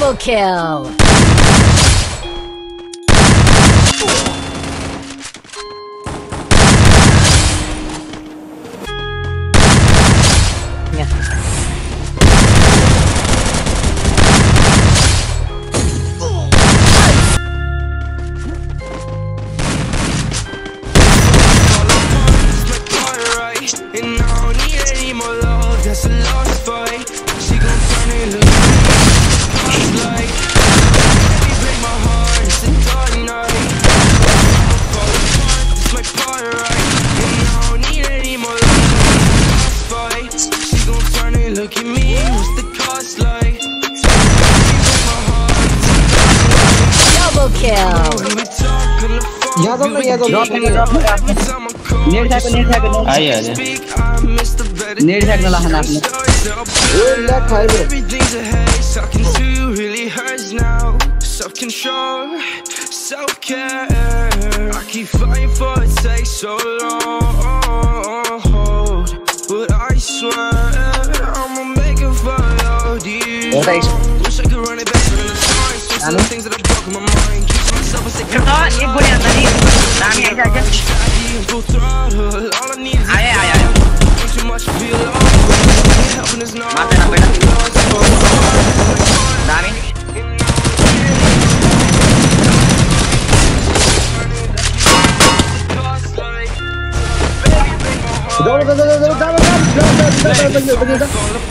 Double kill! Drop drop. Near near yeah. Near that Self control, self care. I keep fighting for it takes so long, but I swear I'ma make it for you. Wish I could run it back, the things that I. रुको एक गोली आता जी रामी आजा आजा आया आया मारते ना बेटा रामी दो दो दो दो दो दो दो दो दो दो दो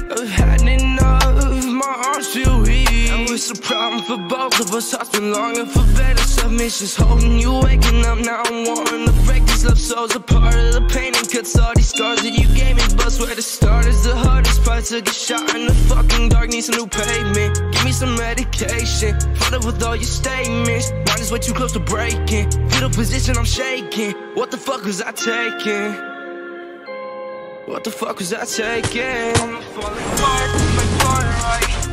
for both of us. I've been longing for better submissions, holding you, waking up. Now I'm wanting to break these love souls apart. Of the pain and cuts all these scars that you gave me. But where to start is the hardest part. Took a shot in the fucking dark, need some new pavement. Give me some medication. Up with all your statements. Mine is way too close to breaking. Feel the position I'm shaking. What the fuck was I taking? What the fuck was I taking? I'm falling apart, my right?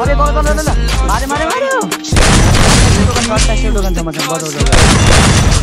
अरे गल गल गल मारे मारे मार्यो दोकान गर्दा cell दोकान छ मसँग बजाउँदै